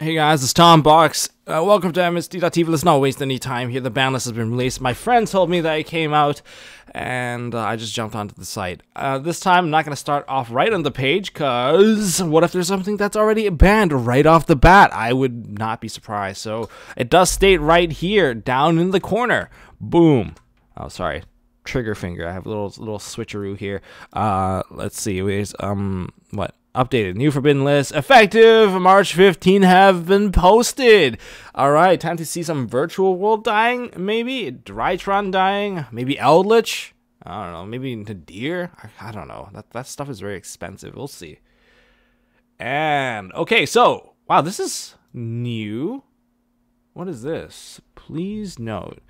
Hey guys, it's Tombox. Uh, welcome to MST.TV. Let's not waste any time here. The ban list has been released. My friend told me that it came out, and uh, I just jumped onto the site. Uh, this time, I'm not going to start off right on the page, because what if there's something that's already banned right off the bat? I would not be surprised. So it does state right here, down in the corner. Boom. Oh, sorry. Trigger finger. I have a little little switcheroo here. Uh, let's see. Um what? Updated. New Forbidden List effective March 15 have been posted. All right, time to see some virtual world dying, maybe Drytron dying, maybe Eldritch. I don't know, maybe Nadir. I, I don't know. That that stuff is very expensive. We'll see. And okay, so wow, this is new. What is this? Please note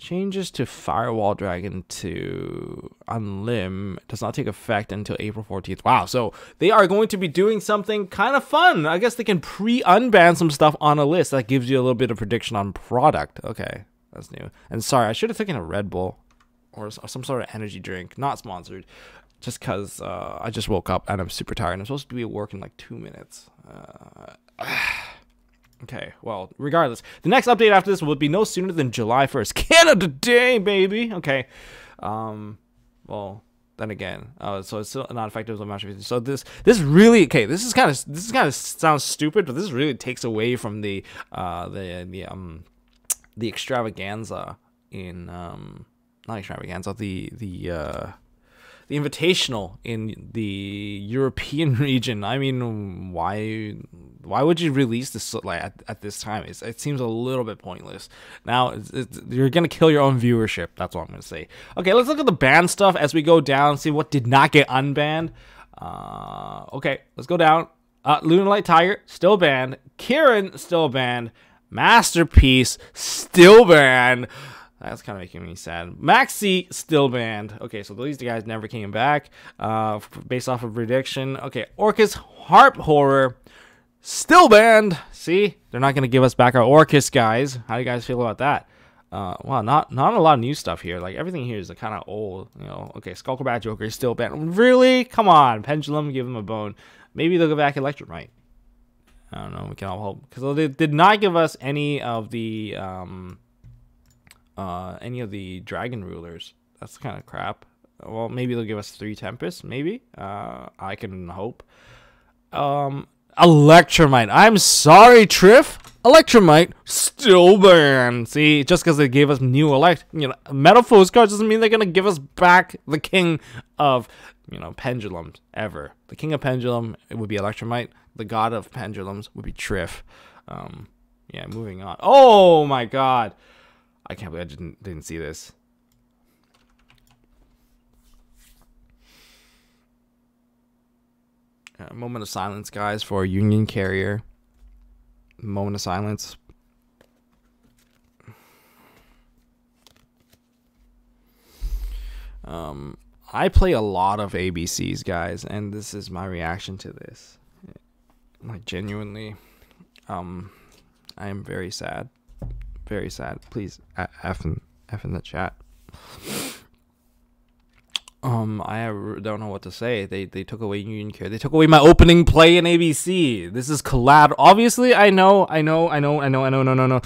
Changes to Firewall Dragon to Unlim does not take effect until April 14th. Wow, so they are going to be doing something kind of fun. I guess they can pre-unban some stuff on a list. That gives you a little bit of prediction on product. Okay, that's new. And sorry, I should have taken a Red Bull or some sort of energy drink. Not sponsored. Just because uh, I just woke up and I'm super tired. I'm supposed to be at work in like two minutes. Uh, Okay, well, regardless, the next update after this will be no sooner than July 1st. Canada Day, baby! Okay, um, well, then again, uh, so it's still not effective until March 15th. So this, this really, okay, this is kind of, this is kind of sounds stupid, but this really takes away from the, uh, the, the, um, the extravaganza in, um, not extravaganza, the, the, uh, the invitational in the European region. I mean, why why would you release this like at, at this time? It's, it seems a little bit pointless. Now it's, it's, you're gonna kill your own viewership. That's what I'm gonna say. Okay, let's look at the ban stuff as we go down. See what did not get unbanned. Uh, okay, let's go down. Uh, Lunalight Tiger still banned. Kirin still banned. Masterpiece still banned. That's kind of making me sad. Maxi still banned. Okay, so these guys never came back. Uh, based off of prediction. Okay, Orcust Harp Horror still banned. See, they're not gonna give us back our Orcust guys. How do you guys feel about that? Uh, well, not not a lot of new stuff here. Like everything here is kind of old. You know. Okay, Skullcrobat Joker is still banned. Really? Come on, Pendulum, give him a bone. Maybe they'll go back Electrumite. I don't know. We can all hope because they did not give us any of the um uh, any of the dragon rulers. That's kind of crap. Well, maybe they'll give us three Tempest. Maybe. Uh, I can hope. Um, Electrumite. I'm sorry, Trif. Electrumite still banned. See, just because they gave us new elect, you know, Metal cards doesn't mean they're gonna give us back the king of, you know, pendulums ever. The king of pendulum it would be Electrumite. The god of pendulums would be Trif. Um, yeah, moving on. Oh my god. I can't believe I didn't didn't see this. Moment of silence, guys, for Union Carrier. Moment of silence. Um, I play a lot of ABCs, guys, and this is my reaction to this. Like genuinely, um, I am very sad very sad. Please f in f in the chat. Um, I don't know what to say. They they took away Union Care. They took away my opening play in ABC. This is collateral. Obviously, I know, I know, I know, I know, I know, no, no, no.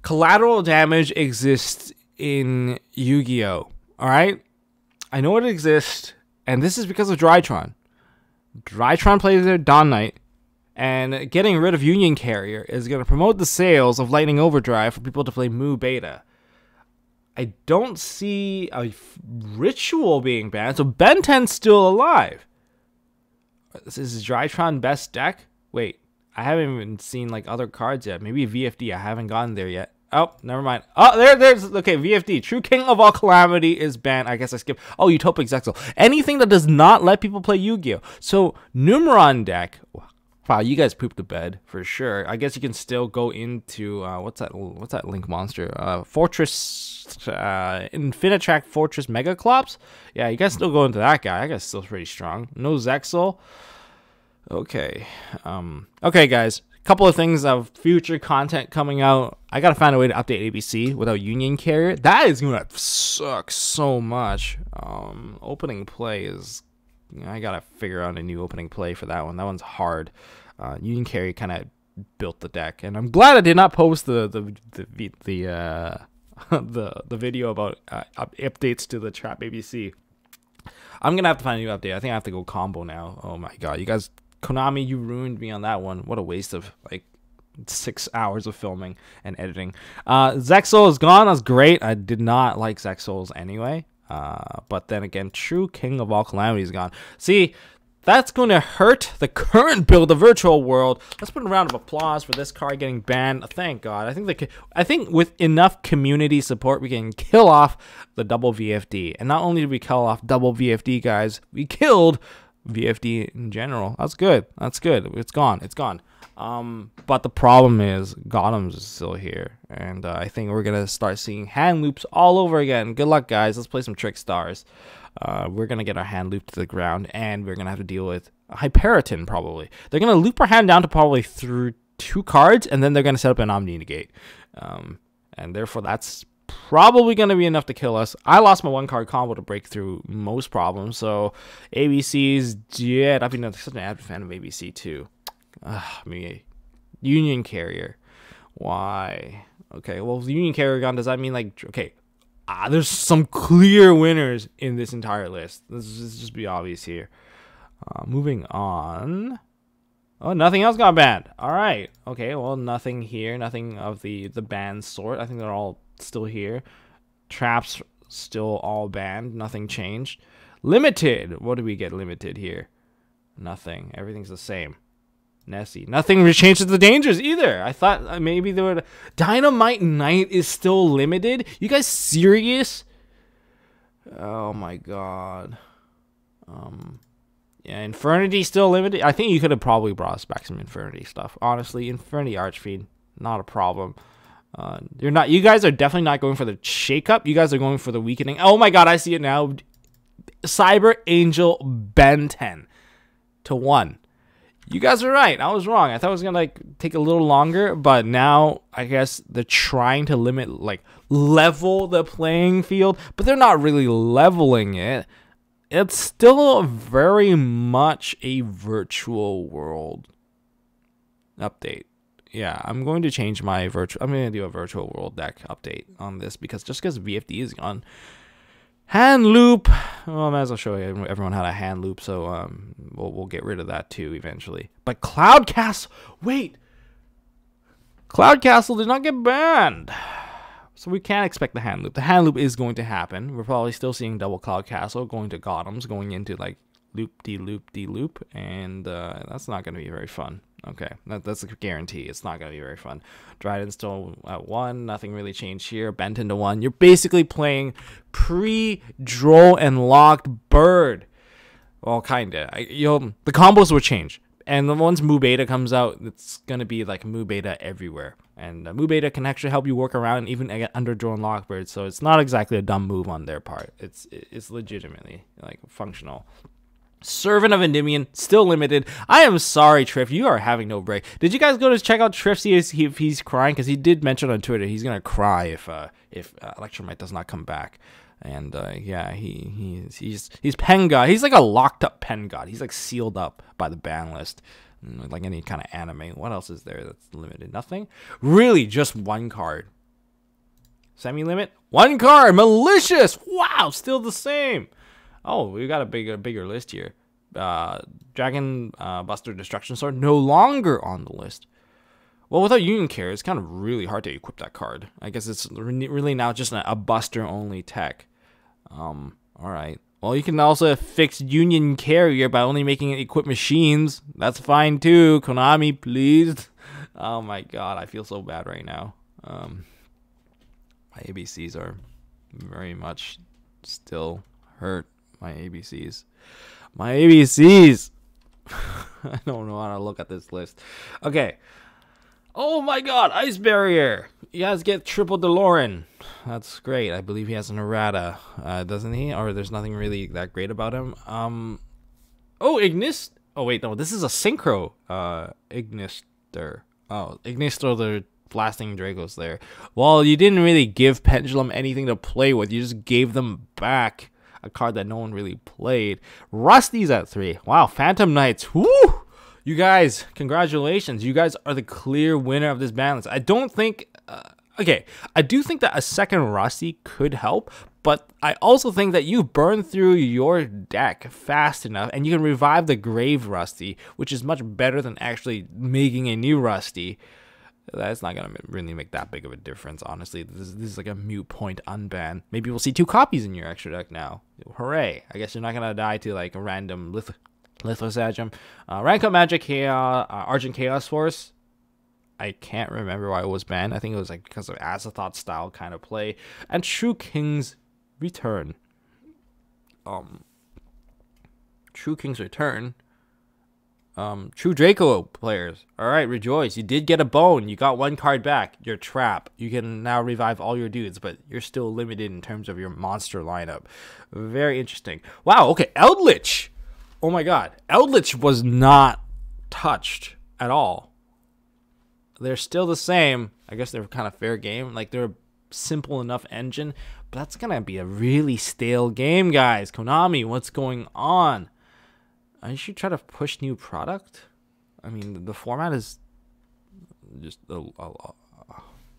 Collateral damage exists in Yu-Gi-Oh. All right, I know it exists, and this is because of Drytron. Drytron plays their Dawn Knight. And getting rid of Union Carrier is going to promote the sales of Lightning Overdrive for people to play Mu Beta. I don't see a ritual being banned, so Benten's still alive. This is Drytron best deck? Wait, I haven't even seen like other cards yet. Maybe VFD, I haven't gotten there yet. Oh, never mind. Oh, there, there's okay. VFD, True King of all calamity is banned. I guess I skipped. Oh, Utopic Zexal. Anything that does not let people play Yu-Gi-Oh. So Numeron deck. Wow, you guys pooped the bed for sure. I guess you can still go into uh, what's that? What's that link monster? Uh, Fortress, uh, Infinitrack Fortress Megaclops. Yeah, you guys still go into that guy. I guess still pretty strong. No Zexal. Okay. Um. Okay, guys. Couple of things of future content coming out. I gotta find a way to update ABC without Union Carrier. That is gonna suck so much. Um. Opening play is I gotta figure out a new opening play for that one. That one's hard. Uh, Union Carry kind of built the deck, and I'm glad I did not post the the the the uh, the, the video about uh, updates to the Trap ABC. I'm gonna have to find a new update. I think I have to go combo now. Oh my god, you guys, Konami, you ruined me on that one. What a waste of like six hours of filming and editing. Uh, Zexal is gone. That's great. I did not like Zexals anyway. Uh, but then again, True King of all calamities gone. See, that's going to hurt the current build of Virtual World. Let's put a round of applause for this card getting banned. Thank God. I think the I think with enough community support, we can kill off the double VFD. And not only did we kill off double VFD, guys, we killed VFD in general. That's good. That's good. It's gone. It's gone. Um, but the problem is Gotham's is still here, and uh, I think we're gonna start seeing hand loops all over again. Good luck, guys. Let's play some trick stars. Uh, we're gonna get our hand looped to the ground, and we're gonna have to deal with Hyperiton probably. They're gonna loop our hand down to probably through two cards, and then they're gonna set up an Omni Negate, um, and therefore that's probably going to be enough to kill us. I lost my one card combo to break through most problems, so ABC's dead. I've been such an avid fan of ABC too. Ugh, me, Union Carrier. Why? Okay, well, Union Carrier gone. Does that mean like okay? Ah, there's some clear winners in this entire list. Let's just, just be obvious here. Uh, moving on. Oh, nothing else got banned. All right. Okay. Well, nothing here. Nothing of the the banned sort. I think they're all still here. Traps still all banned. Nothing changed. Limited. What do we get limited here? Nothing. Everything's the same. Nessie. Nothing changes the dangers either. I thought uh, maybe there would. Dynamite Knight is still limited. You guys serious? Oh my god. Um. Yeah, Infernity still limited. I think you could have probably brought us back some Infernity stuff. Honestly, Infernity Archfiend, not a problem. Uh, you're not. You guys are definitely not going for the shakeup. You guys are going for the weakening. Oh my god, I see it now. Cyber Angel Benten to 1. You guys are right. I was wrong. I thought it was gonna like take a little longer, but now I guess they're trying to limit like level the playing field, but they're not really leveling it. It's still very much a virtual world update. Yeah, I'm going to change my virtual. I'm going to do a virtual world deck update on this because just because VFD is gone, Hand loop. Well, I might as well show everyone how to hand loop, so um, we'll, we'll get rid of that too eventually. But Cloud Castle, wait, Cloud Castle did not get banned, so we can't expect the hand loop. The hand loop is going to happen. We're probably still seeing double Cloud Castle going to Gotham's, going into like loop de loop de loop, and uh, that's not going to be very fun. Okay, that, that's a guarantee. It's not going to be very fun. Dryden still at one. Nothing really changed here. Benten to one. You're basically playing pre-draw and locked bird. Well, kinda. I, you'll the combos will change. And the once Mu Beta comes out, it's gonna be like Mu Beta everywhere. And uh, Mu Beta can actually help you work around even under Draw and Lockbird, so it's not exactly a dumb move on their part. It's it's legitimately like functional. Servant of Endymion, still limited. I am sorry, Trif. You are having no break. Did you guys go to check out Trif, see if he's crying? Because he did mention on Twitter he's going to cry if uh, if uh, Electrumite does not come back. And uh, yeah, he he's he's he's pen god. He's like a locked up pen god. He's like sealed up by the ban list, mm, like any kind of anime. What else is there that's limited? Nothing. Really, just one card. Semi limit. One card. Malicious. Wow, still the same. Oh, we've got a bigger bigger list here. Uh, Dragon uh, Buster Destruction Sword no longer on the list. Well, without Union Care, it's kind of really hard to equip that card. I guess it's really now just a, a Buster only tech. Um, all right. Well, you can also fix Union Carrier by only making it equip machines. That's fine too. Konami, please. Oh my god, I feel so bad right now. Um, my ABCs are very much still hurt my ABCs. My ABCs! I don't know how to look at this list. Okay. Oh my god, Ice Barrier! You guys get triple Dewloren. That's great. I believe he has an errata, uh, doesn't he? Or there's nothing really that great about him. Um. Oh, Ignis. Oh wait, no. This is a synchro. Uh, Ignister. Oh, Ignister the blasting Dragos there. Well, you didn't really give Pendulum anything to play with. You just gave them back a card that no one really played. Rusty's at three. Wow, Phantom Knights. Woo! You guys, congratulations. You guys are the clear winner of this balance. I don't think. Uh, okay, I do think that a second Rusty could help, but I also think that you burn through your deck fast enough and you can revive the Grave Rusty, which is much better than actually making a new Rusty. That's not to really make that big of a difference, honestly. This, this, is like a mute point unban. Maybe we'll see two copies in your extra deck now. Hooray. I guess you're not to die to like a random Lith Lithosagym. Uh, Rank Up Magic Chaos, uh, Argent Chaos Force. I can't remember why it was banned. I think it was like because of Azathoth style kind of play. And True King's Return. Um, True King's Return. Um, True Draco players. All right, rejoice. You did get a bone. You got one card back. Your trap. You can now revive all your dudes, but you're still limited in terms of your monster lineup. Very interesting. Wow. Okay, Eldritch. Oh my God, Eldritch was not touched at all they're still the same. I guess they're kind of fair game. Like they're a simple enough engine, but that's gonna be a really stale game, guys. Konami, what's going on? I should try to push new product. I mean, the format is just a, a,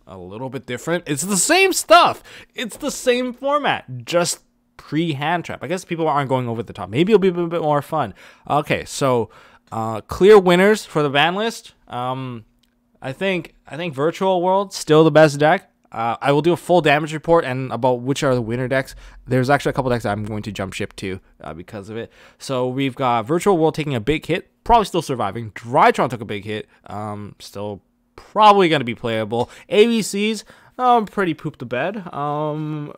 a little bit different. It's the same stuff. It's the same format, just pre hand trap. I guess people aren't going over the top. Maybe it'll be a bit more fun. Okay, so uh, clear winners for the ban list. Um, I think I think Virtual World still the best deck. Uh, I will do a full damage report and about which are the winner decks. There's actually a couple decks I'm going to jump ship to uh, because of it. So we've got Virtual World taking a big hit, probably still surviving. Drytron took a big hit, um, still probably going to be playable. ABCs, um, pretty pooped the bed. Um,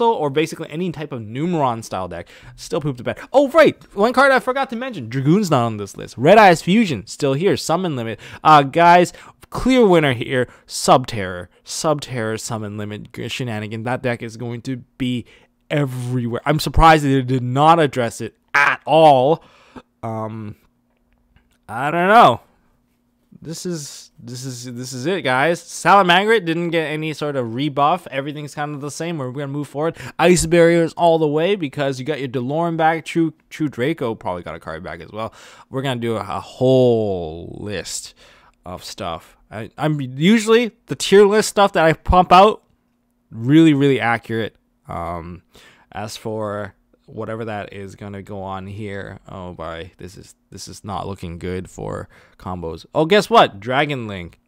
or basically any type of Numeron style deck still pooped the bed. Oh right, one card I forgot to mention. Dragoon's not on this list. Red Eyes Fusion still here. Summon limit. Uh, guys, clear winner here. Subterror, Subterror summon limit shenanigan. That deck is going to be everywhere. I'm surprised they did not address it at all. Um, I don't know this is this is this is it, guys. Salamangreat didn't get any sort of rebuff. Everything's kind of the same. We're gonna move forward. Ice barriers all the way because you got your Delorm back. True True Draco probably got a card back as well. We're gonna do a, a whole list of stuff. I, I'm usually the tier list stuff that I pump out really really accurate. Um, as for whatever that is gonna go on here. Oh boy, this is this is not looking good for combos. Oh, guess what? Dragon Link.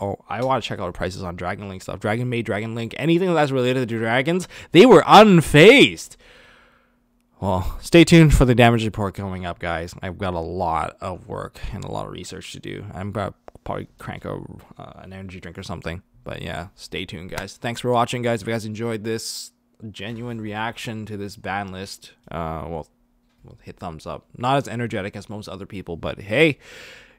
Oh, I want to check out the prices on Dragon Link stuff. Dragon Maid, Dragon Link, anything that's related to dragons, they were unfazed. Well, stay tuned for the damage report coming up, guys. I've got a lot of work and a lot of research to do. I'm gonna probably crank a, uh, an energy drink or something. But yeah, stay tuned, guys. Thanks for watching, guys. If you guys enjoyed this genuine reaction to this ban list, uh, well, well, hit thumbs up. Not as energetic as most other people, but hey,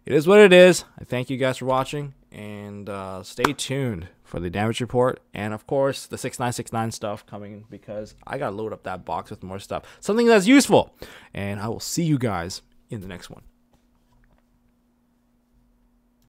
it is what it is. I thank you guys for watching, and uh, stay tuned for the damage report, and of course the 6969 stuff coming because I gotta load up that box with more stuff, something that's useful. And I will see you guys in the next one.